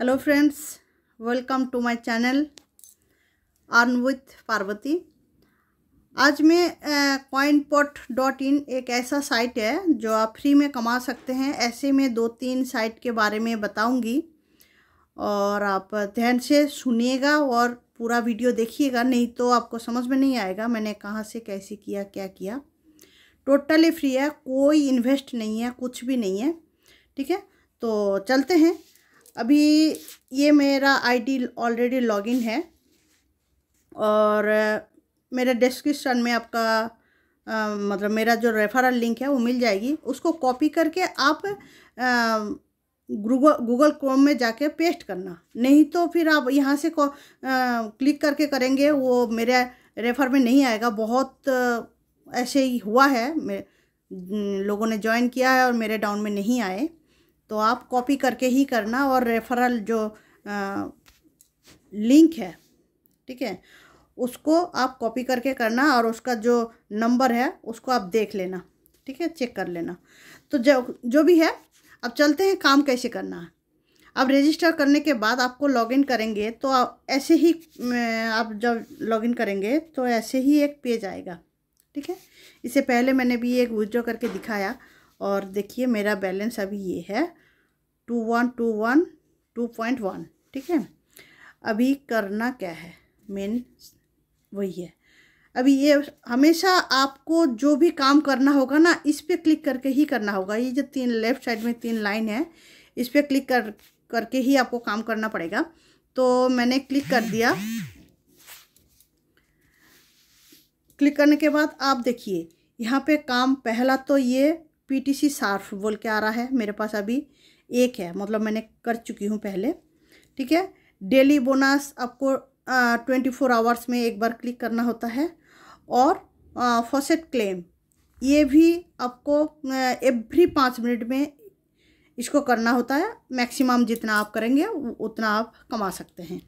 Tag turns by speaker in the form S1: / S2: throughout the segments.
S1: Hello friends welcome to my channel earn with Parvati आज मैं coin pot dot in एक ऐसा site है जो आप फ्री में कमा सकते हैं। ऐसे में दो तीन साइट के बारे में बताऊँगी और आप ध्यान से सुनिएगा और पूरा वीडियो देखिएगा। नहीं तो आपको समझ में नहीं आएगा मैंने कहाँ से, कैसे किया, क्या किया। टोटली फ्री है, कोई इन्वेस्ट नहीं है, कुछ भी नहीं है। ठीक है? तो चलते हैं। अभी ये मेरा आईडी ऑलरेडी लॉगिन है और मेरे डिस्क्रिप्शन में आपका आ, मतलब मेरा जो रेफरल लिंक है वो मिल जाएगी। उसको कॉपी करके आप गूगल गूगल क्रोम में जाके पेस्ट करना। नहीं तो फिर आप यहाँ से आ, क्लिक करके करेंगे वो मेरे रेफर में नहीं आएगा। बहुत ऐसे ही हुआ है। लोगों ने ज्वाइन किया है और मेरे डाउन में नहीं आए। तो आप कॉपी करके ही करना और रेफरल जो आ, लिंक है ठीक है उसको आप कॉपी करके करना और उसका जो नंबर है उसको आप देख लेना ठीक है चेक कर लेना। तो जो जो भी है अब चलते हैं काम कैसे करना है। अब रजिस्टर करने के बाद आपको लॉगिन करेंगे तो आप ऐसे ही आप जब लॉगिन करेंगे तो ऐसे ही एक पेज आएगा ठीक है। इससे पहले मैंने भी एक विड्रॉ करके दिखाया और देखिए मेरा बैलेंस अभी ये है two one two one, two point one, ठीक है? अभी करना क्या है? मेन वही है। अभी ये हमेशा आपको जो भी काम करना होगा ना, इस पर क्लिक करके ही करना होगा। ये जो तीन लेफ़्ट साइड में तीन लाइन है, इस पर क्लिक कर, करके ही आपको काम करना पड़ेगा। तो मैंने क्लिक कर दिया। क्लिक करने के बाद आप देखिए, यहाँ पे काम पहला तो ये पीटीसी सार्फ बोल के आ रहा है, मेरे पास अभी एक है मतलब मैंने कर चुकी हूँ पहले, ठीक है? डेली बोनस आपको ट्वेंटी फोर आवर्स में एक बार क्लिक करना होता है और फॉसेट क्लेम, ये भी आपको एवरी पाँच मिनट में इसको करना होता है, मैक्सिमम जितना आप करेंगे उतना आप कमा सकते हैं।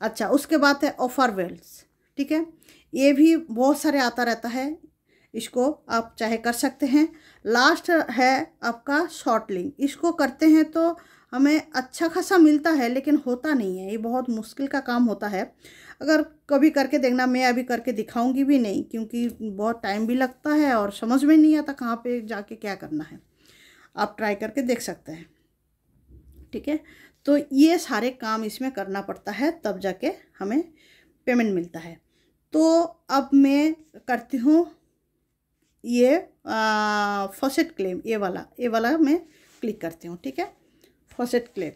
S1: अच्छा उसके बाद है ऑफ़र वेल्स ठीक है? ये भी बहुत सारे आता रहता है इसको आप चाहे कर सकते हैं। लास्ट है आपका शॉर्ट लिंक। इसको करते हैं तो हमें अच्छा खासा मिलता है, लेकिन होता नहीं है। ये बहुत मुश्किल का काम होता है। अगर कभी करके देखना, मैं अभी करके दिखाऊँगी भी नहीं, क्योंकि बहुत टाइम भी लगता है और समझ में नहीं आता कहाँ पे जाके क्या करना है। आप ट्राई करके देख सकते हैं। ठीक है? तो ये सारे काम इसमें करना पड़ता है, तब जाके हमें पेमेंट मिलता है। तो अब मैं करती हूँ ये फ़र्स्ट क्लेम ये वाला ये वाला मैं क्लिक करती हूँ, ठीक है? फॉसेट क्लेम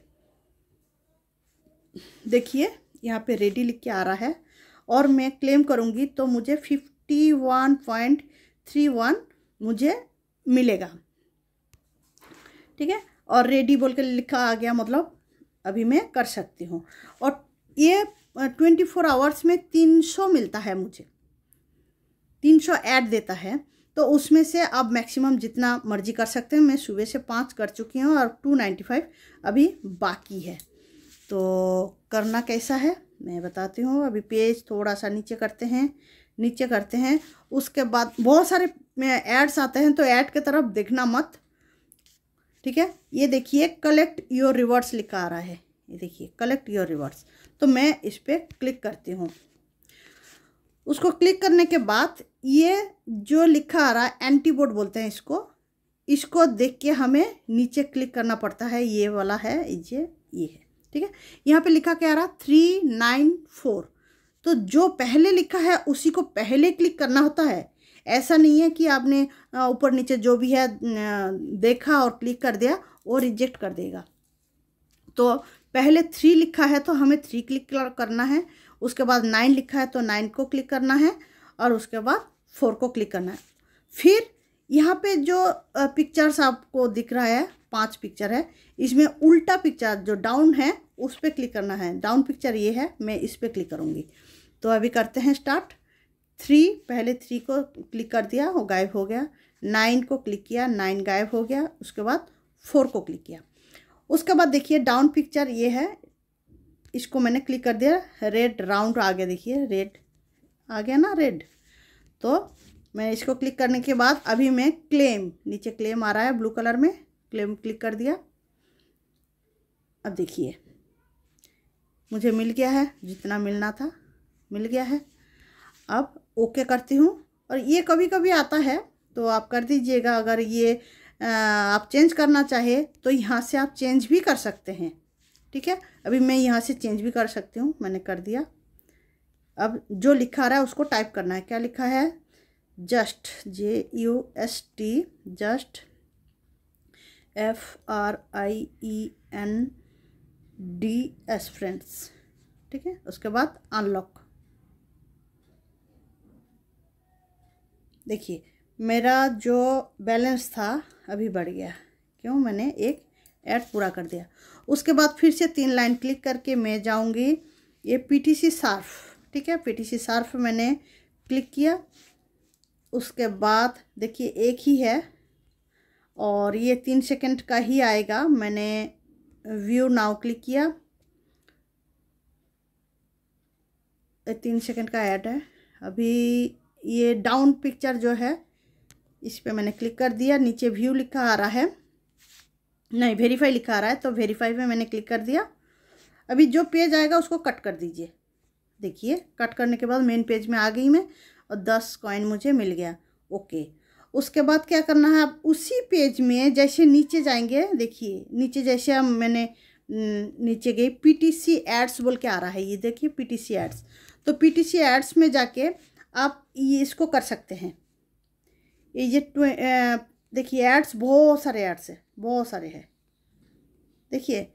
S1: देखिए, यहाँ पे रेडी लिख के आ रहा है, और मैं क्लेम करूँगी तो मुझे fifty one point three one मुझे मिलेगा। ठीक है? और रेडी बोल के लिखा आ गया मतलब अभी मैं कर सकती हूँ। और ये ट्वेंटी फोर आवर्स में तीन सौ मिलता है मुझे। तीन सौ ऐड देता है। तो उसमें से आप मैक्सिमम जितना मर्ज़ी कर सकते हैं। मैं सुबह से पाँच कर चुकी हूँ और टू नाइन्टी फाइव अभी बाकी है। तो करना कैसा है? मैं बताती हूँ। अभी पेज थोड़ा सा नीचे करते हैं, नीचे करते हैं। उसके बाद बहुत सारे एड्स आते हैं तो ऐड के तरफ़ देखना मत। ठीक है? ये देखिए कलेक्ट योर रिवॉर्ड्स लिखा आ रहा है। ये देखिए कलेक्ट योर रिवॉर्ड्स तो मैं इस पर क्लिक करती हूँ। उसको क्लिक करने के बाद ये जो लिखा आ रहा है एंटीबोर्ड बोलते हैं इसको इसको देख के हमें नीचे क्लिक करना पड़ता है, ये वाला है, ये ये है, ठीक है? यहाँ पे लिखा क्या आ रहा थ्री नाइन फोर तो जो पहले लिखा है, उसी को पहले क्लिक करना होता है। ऐसा नहीं है कि आपने ऊपर नीचे जो भी है देखा और क्लिक कर दिया, वो रिजेक्ट कर देगा। तो पहले थ्री लिखा है तो हमें थ्री क्लिक करना है। उसके बाद नाइन लिखा है तो नाइन को क्लिक करना है और उसके बाद फोर को क्लिक करना है। फिर यहाँ पे जो पिक्चर्स आपको दिख रहा है, पाँच पिक्चर है, इसमें उल्टा पिक्चर जो डाउन है, उस पर क्लिक करना है। डाउन पिक्चर ये है, मैं इस पर क्लिक करूँगी। तो अभी करते हैं स्टार्ट थ्री पहले थ्री को क्लिक कर दिया, वो गायब हो गया। नाइन को क्लिक किया नाइन गायब हो गया। उसके बाद फोर को क्लिक किया। उसके बाद देखिए डाउन पिक्चर ये है इसको मैंने क्लिक कर दिया रेड राउंड आ गया, देखिए रेड आ गया ना रेड तो मैं इसको क्लिक करने के बाद अभी मैं क्लेम नीचे क्लेम आ रहा है ब्लू कलर में क्लेम क्लिक कर दिया। अब देखिए, मुझे मिल गया है, जितना मिलना था, मिल गया है। अब ओके करती हूँ, और ये कभी कभी आता है तो आप कर दीजिएगा, अगर ये आप चेंज करना चाहे तो यहाँ से आप चेंज भी कर सकते हैं। ठीक है? अभी मैं यहाँ से चेंज भी कर सकती हूँ, मैंने कर दिया। अब जो लिखा आ रहा है उसको टाइप करना है। क्या लिखा है? Just J U S T just F R I E N D S friends ठीक है? उसके बाद अनलॉक देखिए, मेरा जो बैलेंस था, अभी बढ़ गया। क्यों? मैंने एक ऐड पूरा कर दिया। उसके बाद फिर से तीन लाइन क्लिक करके मैं जाऊँगी ये पीटीसी सार्फ, ठीक है? पीटीसी सार्फ मैंने क्लिक किया। उसके बाद देखिए एक ही है और ये तीन सेकंड का ही आएगा। मैंने व्यू नाउ क्लिक किया। तीन सेकंड का ऐड है। अभी ये डाउन पिक्चर जो है, इस पर मैंने क्लिक कर दिया। नीचे व्यू लिखा आ रहा है। नहीं वेरीफाई लिखा रहा है तो वेरीफाई में मैंने क्लिक कर दिया। अभी जो पेज आएगा उसको कट कर दीजिए। देखिए कट करने के बाद मेन पेज में आ गई मैं और दस कॉइन मुझे मिल गया। ओके उसके बाद क्या करना है, आप उसी पेज में जैसे नीचे जाएँगे, देखिए, नीचे जैसे हम मैंने नीचे गई पीटीसी एड्स बोल के आ रहा है, ये देखिए पीटीसी एड्स तो पीटीसी एड्स में जाके आप ये इसको कर सकते हैं। ये देखिए एड्स बहुत सारे एड्स है, बहुत सारे हैं। देखिए,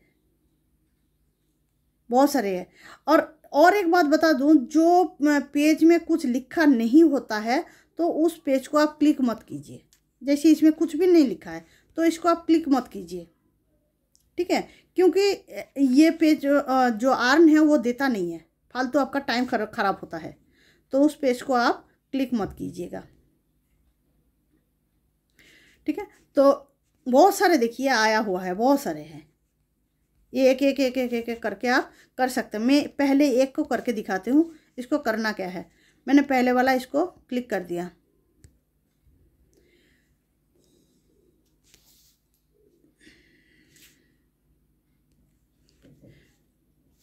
S1: बहुत सारे हैं। और और एक बात बता दूँ, जो पेज में कुछ लिखा नहीं होता है तो उस पेज को आप क्लिक मत कीजिए। जैसे इसमें कुछ भी नहीं लिखा है तो इसको आप क्लिक मत कीजिए। ठीक है? क्योंकि ये पेज जो आर्न है, वो देता नहीं है। फालतू तो आपका टाइम खराब होता है। तो उस पेज को आप क्लिक मत कीजिएगा। ठीक है? तो बहुत सारे देखिए आया हुआ है बहुत सारे हैं। ये एक एक एक एक एक, करके आप कर सकते हैं। मैं पहले एक को करके दिखाती हूँ इसको करना क्या है? मैंने पहले वाला इसको क्लिक कर दिया।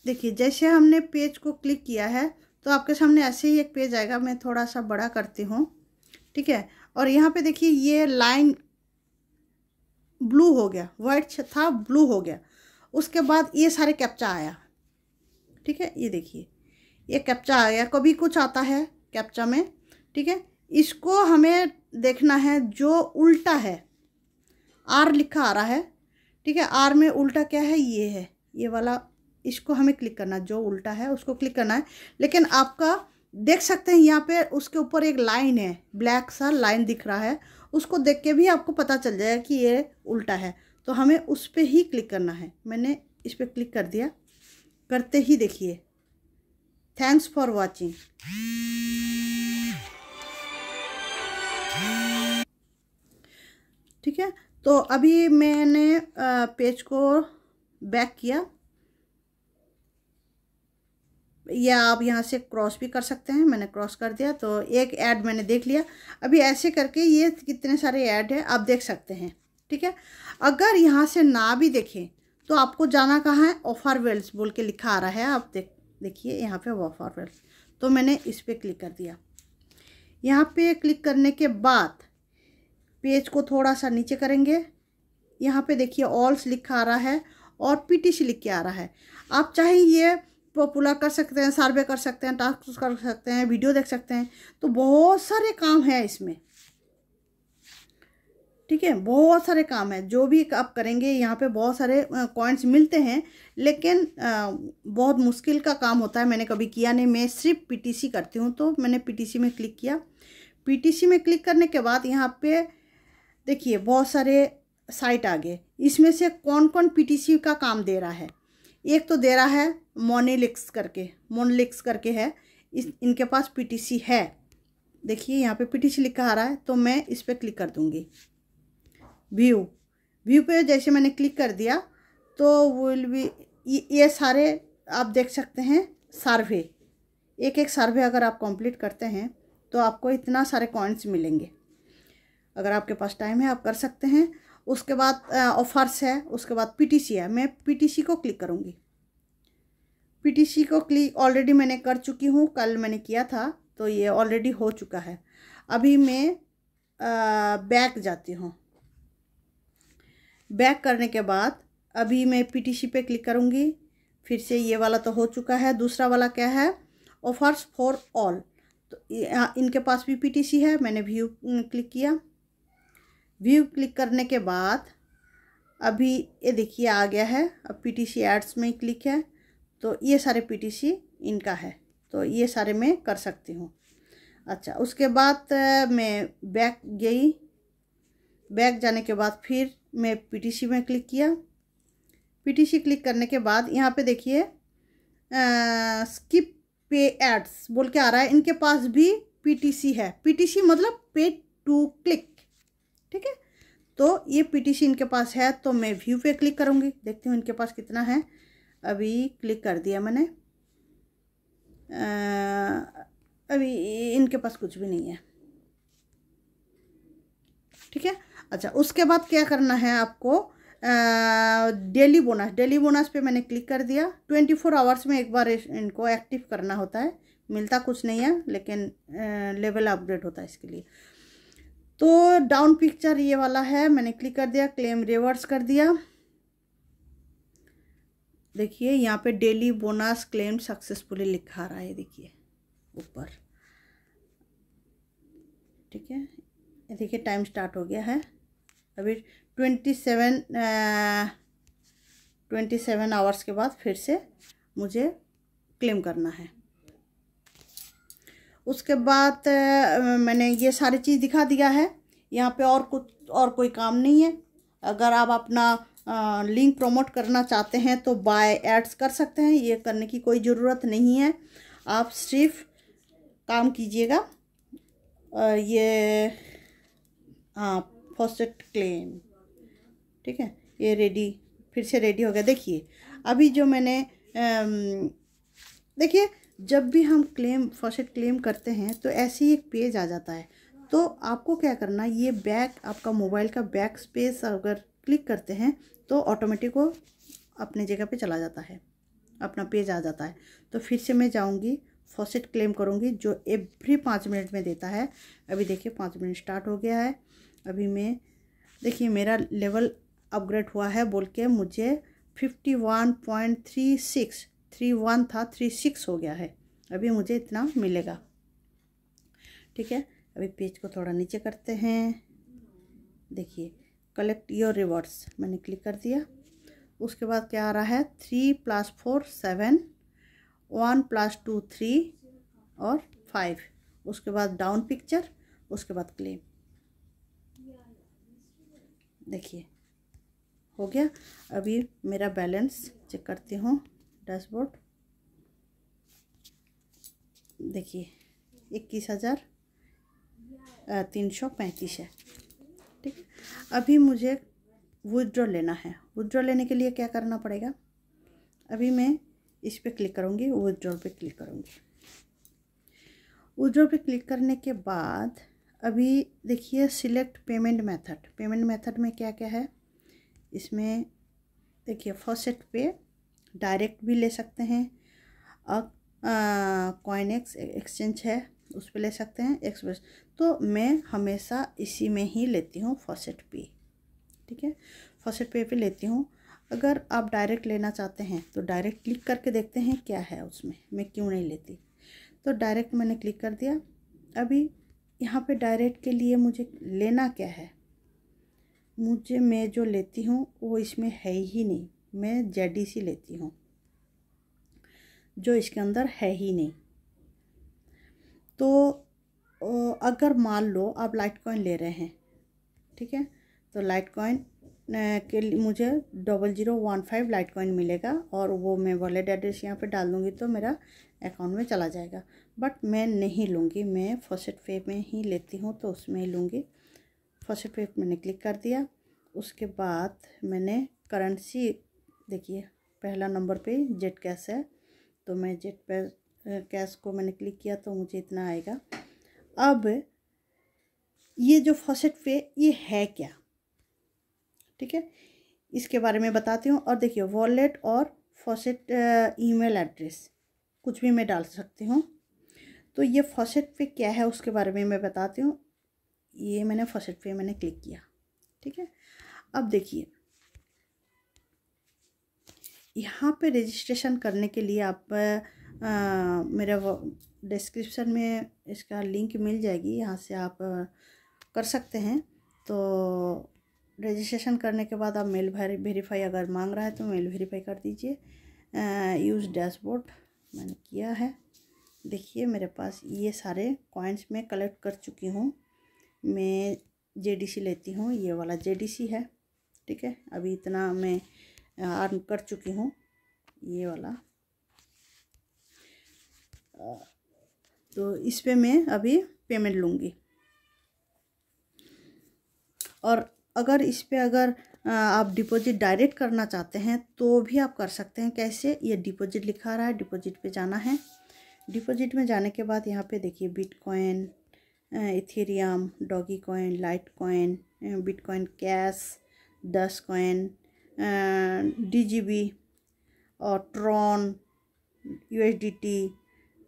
S1: देखिए जैसे हमने पेज को क्लिक किया है तो आपके सामने ऐसे ही एक पेज आएगा। मैं थोड़ा सा बड़ा करती हूँ ठीक है? और यहाँ पे देखिए ये लाइन ब्लू हो गया वाइट था, ब्लू हो गया। उसके बाद ये सारे कैप्चा आया। ठीक है, ये देखिए। ये कैप्चा आ गया कभी कुछ आता है कैप्चा में, ठीक है? इसको हमें देखना है जो उल्टा है। आर लिखा आ रहा है, ठीक है? आर में उल्टा क्या है? ये है। ये वाला, इसको हमें क्लिक करना जो उल्टा है, उसको क्लिक करना है। लेकिन आपका, देख सकते हैं, यहाँ पे उसके ऊपर एक लाइन है, ब्लैक सा लाइन दिख रहा है। उसको देख के भी आपको पता चल जाएगा कि ये उल्टा है। तो हमें उस पर ही क्लिक करना है। मैंने इस पर क्लिक कर दिया। करते ही देखिए। Thanks for watching. ठीक है? तो अभी मैंने पेज को बैक किया। या आप यहाँ से क्रॉस भी कर सकते हैं, मैंने क्रॉस कर दिया तो एक ऐड मैंने देख लिया। अभी ऐसे करके ये कितने सारे ऐड है, आप देख सकते हैं, ठीक है? अगर यहाँ से ना भी देखें तो आपको जाना कहाँ है? ऑफ़र वेल्स बोल के लिखा आ रहा है, आप देख, देखिए यहाँ पे ऑफ़र वेल्स तो मैंने इस पर क्लिक कर दिया। यहाँ पे क्लिक करने के बाद पेज को थोड़ा सा नीचे करेंगे। यहाँ पे देखिए ऑल्स लिखा आ रहा है और पीटीसी लिख के आ रहा है। आप चाहे ये पॉपुलर कर सकते हैं, सर्वे कर सकते हैं टास्क कर सकते हैं वीडियो देख सकते हैं। तो बहुत सारे काम हैं इसमें। ठीक है? बहुत सारे काम हैं। जो भी आप करेंगे, यहाँ पे बहुत सारे कॉइन्स मिलते हैं, लेकिन बहुत मुश्किल का काम होता है। मैंने कभी किया नहीं। मैं सिर्फ़ पीटीसी करती हूँ तो मैंने पीटीसी में क्लिक किया। पीटीसी में क्लिक करने के बाद यहाँ पे, देखिए, बहुत सारे साइट आ गए। इसमें से कौन कौन पीटीसी का काम दे रहा है? एक तो दे रहा है मोनिलिक्स करके, मोनलिक्स करके है। इस, इनके पास पीटीसी है। देखिए, यहाँ पे पीटीसी लिखा आ रहा है तो मैं इस पर क्लिक कर दूँगी। व्यू व्यू पे जैसे मैंने क्लिक कर दिया तो विल बी ये सारे आप देख सकते हैं, सर्वे। एक एक सर्वे अगर आप कंप्लीट करते हैं तो आपको इतना सारे कॉइन्स मिलेंगे। अगर आपके पास टाइम है, आप कर सकते हैं। उसके बाद ऑफर्स है, उसके बाद पीटीसी है। मैं पीटीसी को क्लिक करूँगी। पीटीसी को क्लिक ऑलरेडी मैंने कर चुकी हूँ, कल मैंने किया था तो ये ऑलरेडी हो चुका है। अभी मैं बैक जाती हूँ। बैक करने के बाद, अभी मैं पीटीसी पे क्लिक करूँगी। फिर से ये वाला तो हो चुका है। दूसरा वाला क्या है? ऑफर्स फॉर ऑल तो इनके पास भी पीटीसी है, मैंने व्यू क्लिक किया। व्यू क्लिक करने के बाद, अभी ये देखिए आ गया है, अब पीटीसी एड्स में क्लिक है तो ये सारे पीटीसी इनका है तो ये सारे मैं कर सकती हूँ। अच्छा उसके बाद मैं बैक गई बैक जाने के बाद फिर मैं पीटीसी में क्लिक किया। पीटीसी क्लिक करने के बाद यहाँ पे देखिए स्किप पे एड्स बोल के आ रहा है, इनके पास भी पीटीसी है। पीटीसी मतलब पे टू क्लिक ठीक है? तो ये पीटीसी इनके पास है तो मैं व्यू पे क्लिक करूँगी। देखती हूँ इनके पास कितना है। अभी क्लिक कर दिया मैंने। अभी इनके पास कुछ भी नहीं है। ठीक है? अच्छा उसके बाद क्या करना है आपको? डेली बोनस डेली बोनस पे मैंने क्लिक कर दिया। ट्वेंटी फोर आवर्स में एक बार इनको एक्टिव करना होता है। मिलता कुछ नहीं है, लेकिन लेवल अपग्रेड होता है इसके लिए। तो डाउन पिक्चर ये वाला है, मैंने क्लिक कर दिया क्लेम रिवर्स कर दिया। देखिए, यहाँ पे डेली बोनस क्लेम सक्सेसफुली लिखा रहा है देखिए, ऊपर। ठीक है? देखिए टाइम स्टार्ट हो गया है। अभी twenty seven twenty seven hours के बाद फिर से मुझे क्लेम करना है। उसके बाद मैंने ये सारी चीज़ दिखा दिया है। यहाँ पे और कुछ, और कोई काम नहीं है। अगर आप अपना लिंक प्रमोट करना चाहते हैं तो बाय एड्स कर सकते हैं। ये करने की कोई ज़रूरत नहीं है। आप सिर्फ़ काम कीजिएगा। ये हाँ फ़र्स्ट क्लेम। ठीक है? ये रेडी, फिर से रेडी हो गया। देखिए, अभी जो मैंने देखिए जब भी हम क्लेम फ़र्स्ट क्लेम करते हैं तो ऐसे ही एक पेज आ जाता है। तो आपको क्या करना ये बैक आपका मोबाइल का बैक स्पेस अगर क्लिक करते हैं तो ऑटोमेटिक वो अपने जगह पे चला जाता है। अपना पेज आ जाता है। तो फिर से मैं जाऊँगी फॉसेट क्लेम करूँगी, जो एवरी पाँच मिनट में देता है। अभी देखिए, पाँच मिनट स्टार्ट हो गया है। अभी मैं, देखिए, मेरा लेवल अपग्रेड हुआ है बोल के मुझे fifty one point three six three one था, थ्री सिक्स हो गया है। अभी मुझे इतना मिलेगा। ठीक है? अभी पेज को थोड़ा नीचे करते हैं। देखिए कलेक्ट योर रिवॉर्ड्स मैंने क्लिक कर दिया। उसके बाद क्या आ रहा है? Three plus four, seven. One plus two, three. और फाइव। उसके बाद डाउन पिक्चर उसके बाद क्लेम देखिए, हो गया। अभी मेरा बैलेंस चेक करती हूँ। डैशबोर्ड देखिए, इक्कीस हज़ार तीन सौ पैंतीस है, ठीक अभी मुझे विदड्रॉ लेना है। विदड्रॉ लेने के लिए क्या करना पड़ेगा? अभी मैं इस पर क्लिक करूँगी विदड्रॉ पे क्लिक करूँगी। विदड्रॉ पे क्लिक करने के बाद, अभी देखिए select payment method payment method में क्या क्या है? इसमें देखिए फ़र्स्ट पे डायरेक्ट भी ले सकते हैं। अब कॉइन एक्स एक्सचेंज है, उस पर ले सकते हैं एक्सप्रेस तो मैं हमेशा इसी में ही लेती हूँ फॉसेट पे, ठीक है? फॉसेट पे पे लेती हूँ। अगर आप डायरेक्ट लेना चाहते हैं तो डायरेक्ट क्लिक करके देखते हैं क्या है उसमें। मैं क्यों नहीं लेती? तो डायरेक्ट मैंने क्लिक कर दिया। अभी यहाँ पे डायरेक्ट के लिए मुझे लेना क्या है? मुझे, मैं जो लेती हूँ, वो इसमें है ही नहीं। मैं जेड लेती हूँ, जो इसके अंदर है ही नहीं। तो अगर मान लो आप लाइट कॉइन ले रहे हैं, ठीक है? तो लाइट कॉइन के लिए मुझे double zero one five Litecoin मिलेगा और वो मैं वॉलेट एड्रेस यहाँ पे डाल दूँगी तो मेरा अकाउंट में चला जाएगा। बट मैं नहीं लूँगी, मैं फ़र्स्ट पे में ही लेती हूँ तो उसमें ही लूँगी। फ़र्स्ट पे मैंने क्लिक कर दिया, उसके बाद मैंने करेंसी देखिए, पहला नंबर पे जेट कैश है। तो मैं जेट पे कैश को मैंने क्लिक किया तो मुझे इतना आएगा। अब ये जो फॉसेट पे, ये है क्या? ठीक है? इसके बारे में बताती हूँ और देखिए, वॉलेट और फॉसेट ईमेल एड्रेस, कुछ भी मैं डाल सकती हूँ। तो ये फॉसेट पे क्या है उसके बारे में मैं बताती हूँ। ये मैंने फॉसेट पे मैंने क्लिक किया। ठीक है? अब देखिए यहाँ पे रजिस्ट्रेशन करने के लिए आप आ, मेरा डिस्क्रिप्शन में इसका लिंक मिल जाएगी यहाँ से आप कर सकते हैं। तो रजिस्ट्रेशन करने के बाद आप मेल वेरीफाई अगर मांग रहा है तो मेल वेरीफाई कर दीजिए। यूज़ डैशबोर्ड मैंने किया है। देखिए मेरे पास ये सारे कॉइन्स मैं कलेक्ट कर चुकी हूँ। मैं जेडीसी लेती हूँ ये वाला जेडीसी है ठीक है? अभी इतना मैं अर्न कर चुकी हूँ, ये वाला। तो इस पे मैं अभी पेमेंट लूँगी। और अगर इस पे अगर आप डिपॉजिट डायरेक्ट करना चाहते हैं तो भी आप कर सकते हैं। कैसे? ये डिपॉजिट लिखा रहा है डिपॉजिट पे जाना है। डिपॉजिट में जाने के बाद यहाँ पे देखिए bitcoin ethereum dogecoin litecoin bitcoin cash dash coin DGB और ट्रॉन, यूएसडीटी,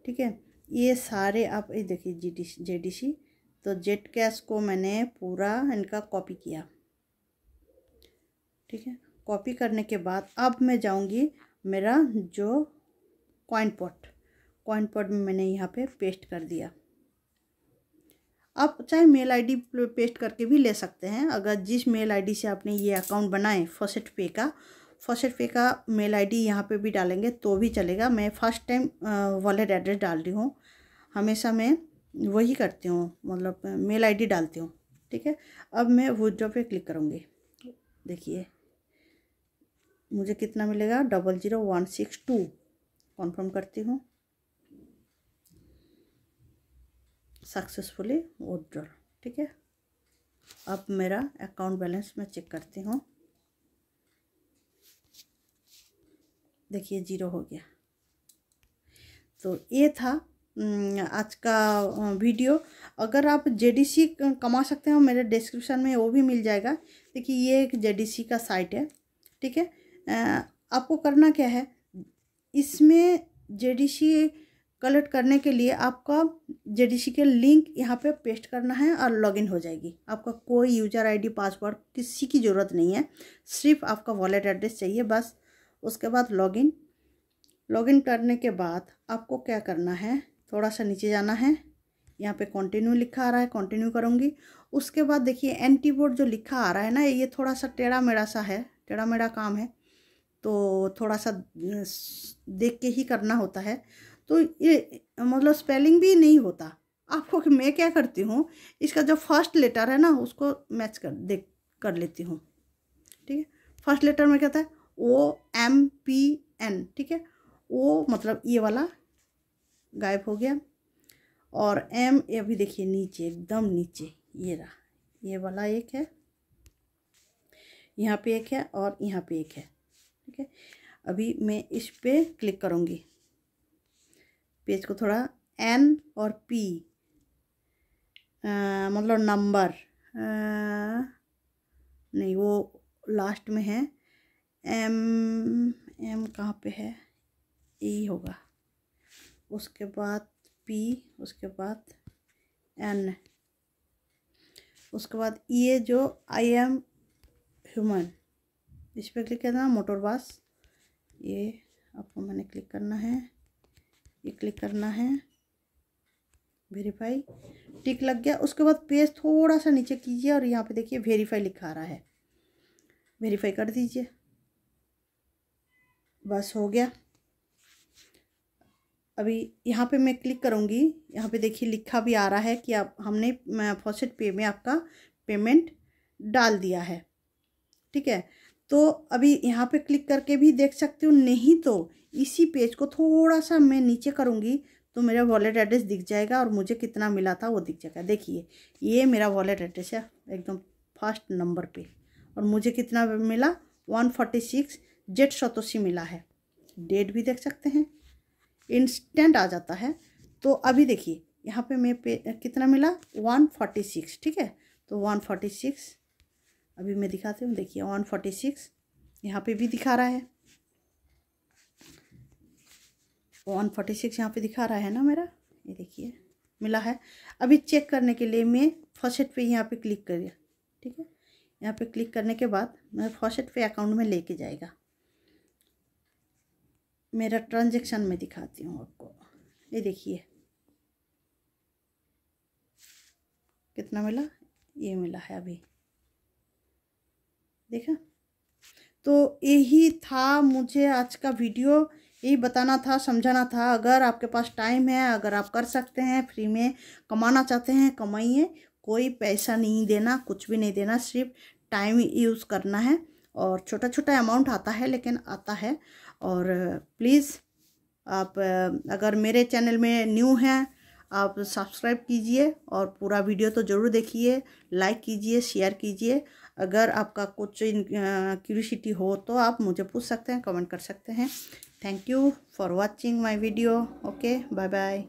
S1: ठीक है? ये सारे आप ये देखिए डी सी तो जेट कैश को मैंने पूरा इनका कॉपी किया। ठीक है? कॉपी करने के बाद अब मैं जाऊँगी मेरा जो कॉइन पॉट। कॉइन पॉट में मैंने यहाँ पे पेस्ट कर दिया। आप चाहे मेल आईडी पेस्ट करके भी ले सकते हैं। अगर जिस मेल आईडी से आपने ये अकाउंट बनाए फ़र्स्ट पे का फ़र्स्ट पे का मेल आईडी यहाँ पे भी डालेंगे तो भी चलेगा। मैं फ़र्स्ट टाइम वॉलेट एड्रेस डाल रही हूँ। हमेशा मैं वही करती हूँ मतलब मेल आईडी डालती हूँ, ठीक है? अब मैं विड्रॉ पे क्लिक करूँगी। देखिए, मुझे कितना मिलेगा? Double zero one six two confirm करती हूँ। सक्सेसफुली विड्रॉल ठीक है? अब मेरा अकाउंट बैलेंस मैं चेक करती हूँ। देखिए ज़ीरो हो गया। तो ये था आज का वीडियो अगर आप जेडीसी कमा सकते हो, मेरे डिस्क्रिप्शन में वो भी मिल जाएगा। देखिए, ये एक जेडीसी का साइट है, ठीक है? आपको करना क्या है? इसमें जेडीसी कलेक्ट करने के लिए आपका जेडीसी के लिंक यहाँ पे पेस्ट करना है और लॉगिन हो जाएगी। आपका कोई यूज़र आईडी पासवर्ड किसी की ज़रूरत नहीं है। सिर्फ़ आपका वॉलेट एड्रेस चाहिए बस। उसके बाद लॉगिन लॉगिन करने के बाद आपको क्या करना है? थोड़ा सा नीचे जाना है। यहाँ पे कंटिन्यू लिखा आ रहा है। कंटिन्यू करूँगी। उसके बाद देखिए एंटी बोर्ड जो लिखा आ रहा है ना, ये थोड़ा सा टेढ़ा मेढ़ा सा है। टेढ़ा मेढ़ा काम है। तो थोड़ा सा देख के ही करना होता है। तो ये मतलब स्पेलिंग भी नहीं होता। आपको कि मैं क्या करती हूँ, इसका जो फ़र्स्ट लेटर है ना, उसको मैच कर, देख, कर लेती हूँ। ठीक है? फ़र्स्ट लेटर में कहता है ओ एम पी एन ठीक है? ओ मतलब ये वाला गायब हो गया। और एम ये भी देखिए, नीचे, एकदम नीचे, ये रहा। ये वाला एक है। यहाँ पे एक है और यहाँ पे एक है। ठीक है? अभी मैं इस पर क्लिक करूँगी। पेज को थोड़ा एन और पी मतलब नंबर नहीं, वो लास्ट में है। एम एम कहाँ पे है? ई होगा। उसके बाद पी उसके बाद एन उसके बाद ये जो आई एम ह्यूमन इस पर क्लिक करना मोटर बास ये आपको मैंने क्लिक करना है। ये क्लिक करना है। वेरीफाई टिक लग गया। उसके बाद पेज थोड़ा सा नीचे कीजिए और यहाँ पे देखिए वेरीफाई लिखा रहा है। वेरीफाई कर दीजिए। बस हो गया। अभी यहाँ पे मैं क्लिक करूँगी। यहाँ पे देखिए लिखा भी आ रहा है कि आप, हमने फॉसेट पे में आपका पेमेंट डाल दिया है। ठीक है? तो अभी यहाँ पे क्लिक करके भी देख सकते हो। नहीं तो इसी पेज को थोड़ा सा मैं नीचे करूँगी तो मेरा वॉलेट एड्रेस दिख जाएगा और मुझे कितना मिला था वो दिख जाएगा। देखिए, ये मेरा वॉलेट एड्रेस है एकदम फ़र्स्ट नंबर पे और मुझे कितना मिला? वन फोर्टी सिक्स जेट सतोसी मिला है। डेट भी देख सकते हैं। इंस्टेंट आ जाता है। तो अभी देखिए, यहाँ पे मैं पे कितना मिला? वन फोर्टी सिक्स ठीक है? तो वन फोर्टी सिक्स अभी मैं दिखाती हूँ, देखिए वन फोर्टी सिक्स यहाँ पर भी दिखा रहा है। वन फोर्टी सिक्स यहाँ पर दिखा रहा है ना मेरा? ये देखिए, मिला है। अभी चेक करने के लिए मैं फ़र्स्ट पे यहाँ पे क्लिक करिए ठीक है? यहाँ पे क्लिक करने के बाद मैं फ़र्स्ट पे अकाउंट में लेके जाएगा। मेरा ट्रांजेक्शन में दिखाती हूँ आपको। ये देखिए। कितना मिला? ये मिला है अभी। देखा? तो यही था मुझे आज का वीडियो। यही बताना था, समझाना था, अगर आपके पास टाइम है, अगर आप कर सकते हैं, फ्री में कमाना चाहते हैं, कमाइए। कोई पैसा नहीं देना, कुछ भी नहीं देना, सिर्फ़ टाइम यूज़ करना है। और छोटा छोटा अमाउंट आता है, लेकिन आता है। और प्लीज़, आप, अगर मेरे चैनल में न्यू हैं, आप सब्सक्राइब कीजिए और पूरा वीडियो तो ज़रूर देखिए, लाइक कीजिए, शेयर कीजिए। अगर आपका कुछ क्यूरिसिटी हो तो आप मुझे पूछ सकते हैं कमेंट कर सकते हैं। Thank you for watching my video okay bye bye